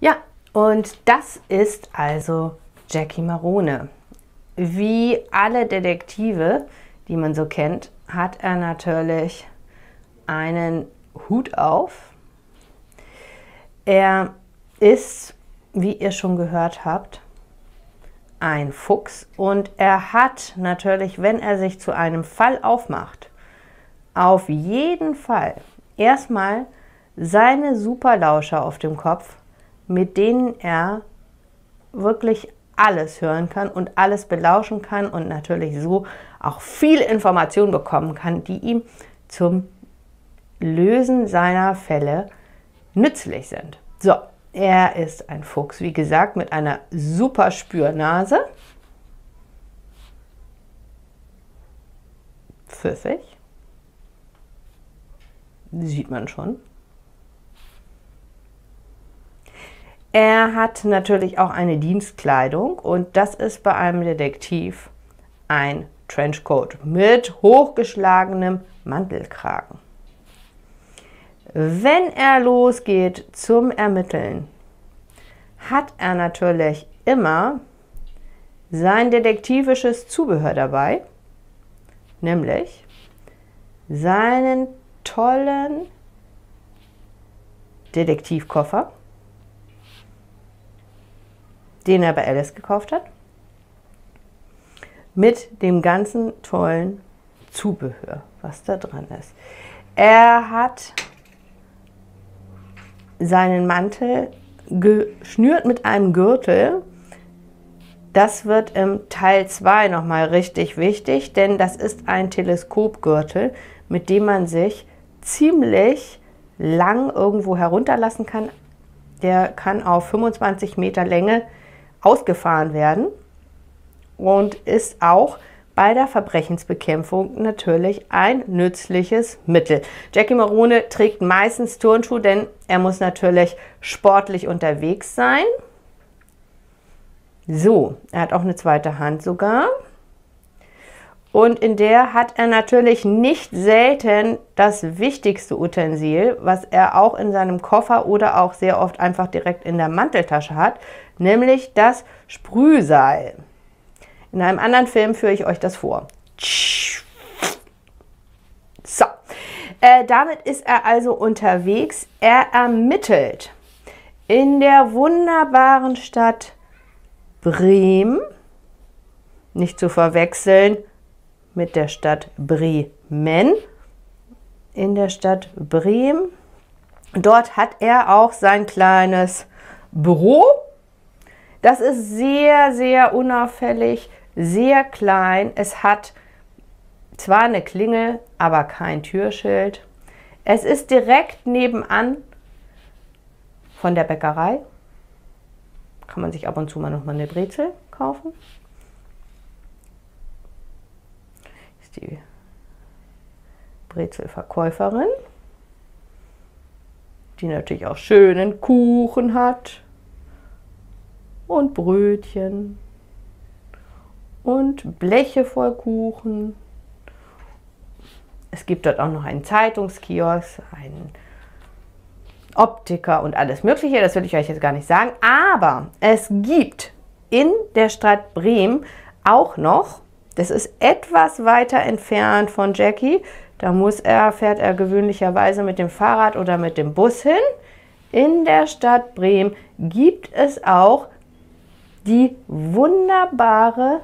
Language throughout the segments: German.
Ja, und das ist also Jackie Marone. Wie alle Detektive, die man so kennt, hat er natürlich einen Hut auf. Er ist, wie ihr schon gehört habt, ein Fuchs und er hat natürlich, wenn er sich zu einem Fall aufmacht, auf jeden Fall erstmal seine Superlauscher auf dem Kopf, mit denen er wirklich alles hören kann und alles belauschen kann und natürlich so auch viel Information bekommen kann, die ihm zum Lösen seiner Fälle nützlich sind. So, er ist ein Fuchs, wie gesagt, mit einer super Spürnase. Pfiffig. Sieht man schon. Er hat natürlich auch eine Dienstkleidung und das ist bei einem Detektiv ein Trenchcoat mit hochgeschlagenem Mantelkragen. Wenn er losgeht zum Ermitteln, hat er natürlich immer sein detektivisches Zubehör dabei, nämlich seinen tollen Detektivkoffer, den er bei Alice gekauft hat, mit dem ganzen tollen Zubehör, was da dran ist. Er hat seinen Mantel geschnürt mit einem Gürtel. Das wird im Teil 2 nochmal richtig wichtig, denn das ist ein Teleskopgürtel, mit dem man sich ziemlich lang irgendwo herunterlassen kann. Der kann auf 25 Meter Länge ausgefahren werden und ist auch bei der Verbrechensbekämpfung natürlich ein nützliches Mittel. Jackie Marone trägt meistens Turnschuhe, denn er muss natürlich sportlich unterwegs sein. So, er hat auch eine zweite Hand sogar. Und in der hat er natürlich nicht selten das wichtigste Utensil, was er auch in seinem Koffer oder auch sehr oft einfach direkt in der Manteltasche hat, nämlich das Sprühseil. In einem anderen Film führe ich euch das vor. So, äh, damit ist er also unterwegs. Er ermittelt in der wunderbaren Stadt Bremen, nicht zu verwechseln mit der Stadt Bremen, in der Stadt Bremen. Dort hat er auch sein kleines Büro. Das ist sehr, sehr unauffällig sehr klein. Es hat zwar eine Klingel, aber kein Türschild. Es ist direkt nebenan von der Bäckerei. Kann man sich ab und zu mal noch mal eine Brezel kaufen. Ist die Brezelverkäuferin, die natürlich auch schönen Kuchen hat und Brötchen und Bleche voll Kuchen. Es gibt dort auch noch einen Zeitungskiosk, einen Optiker und alles Mögliche. Das will ich euch jetzt gar nicht sagen. Aber es gibt in der Stadt Bremen auch noch, das ist etwas weiter entfernt von Jackie, da muss er, fährt er gewöhnlicherweise mit dem Fahrrad oder mit dem Bus hin. In der Stadt Bremen gibt es auch die wunderbare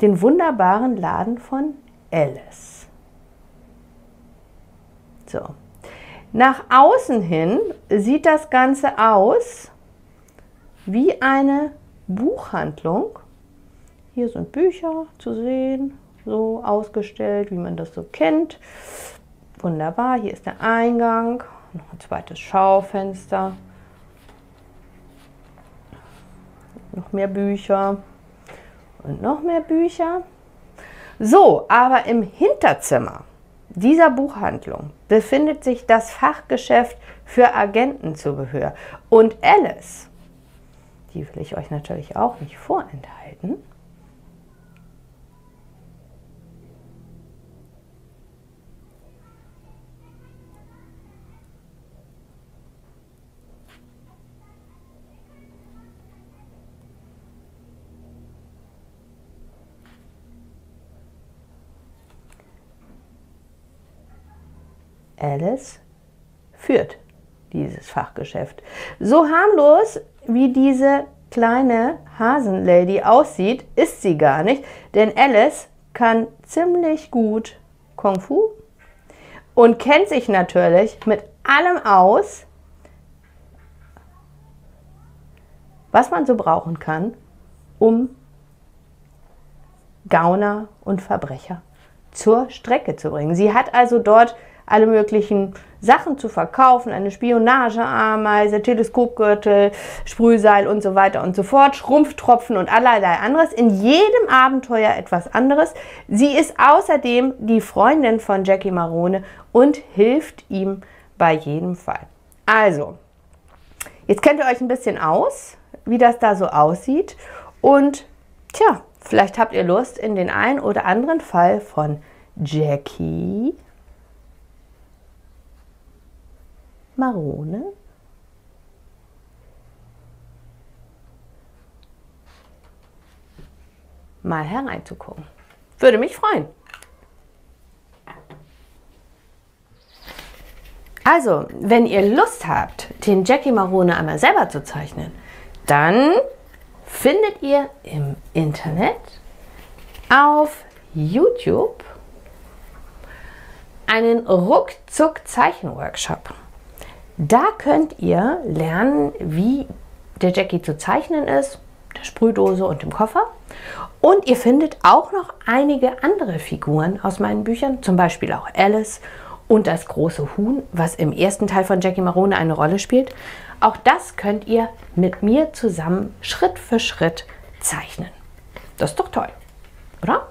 den wunderbaren Laden von Alice. So. Nach außen hin sieht das Ganze aus wie eine Buchhandlung. Hier sind Bücher zu sehen, so ausgestellt, wie man das so kennt. Wunderbar, hier ist der Eingang, noch ein zweites Schaufenster, noch mehr Bücher und noch mehr Bücher. So, aber im Hinterzimmer dieser Buchhandlung befindet sich das Fachgeschäft für Agentenzubehör. Und Alice, die will ich euch natürlich auch nicht vorenthalten, Alice führt dieses Fachgeschäft. So harmlos wie diese kleine Hasenlady aussieht, ist sie gar nicht, denn Alice kann ziemlich gut Kung Fu und kennt sich natürlich mit allem aus, was man so brauchen kann, um Gauner und Verbrecher zur Strecke zu bringen. Sie hat also dort alle möglichen Sachen zu verkaufen, eine Spionageameise, Teleskopgürtel, Sprühseil und so weiter und so fort, Schrumpftropfen und allerlei anderes. In jedem Abenteuer etwas anderes. Sie ist außerdem die Freundin von Jackie Marone und hilft ihm bei jedem Fall. Also, jetzt kennt ihr euch ein bisschen aus, wie das da so aussieht und tja, vielleicht habt ihr Lust in den einen oder anderen Fall von Jackie Marone. Mal hereinzugucken. Würde mich freuen. Also, wenn ihr Lust habt, den Jackie Marone einmal selber zu zeichnen, dann findet ihr im Internet auf YouTube einen Ruckzuck-Zeichenworkshop. Da könnt ihr lernen, wie der Jackie zu zeichnen ist, der Sprühdose und dem Koffer. Und ihr findet auch noch einige andere Figuren aus meinen Büchern, zum Beispiel auch Alice und das große Huhn, was im ersten Teil von Jackie Marone eine Rolle spielt. Auch das könnt ihr mit mir zusammen Schritt für Schritt zeichnen. Das ist doch toll, oder?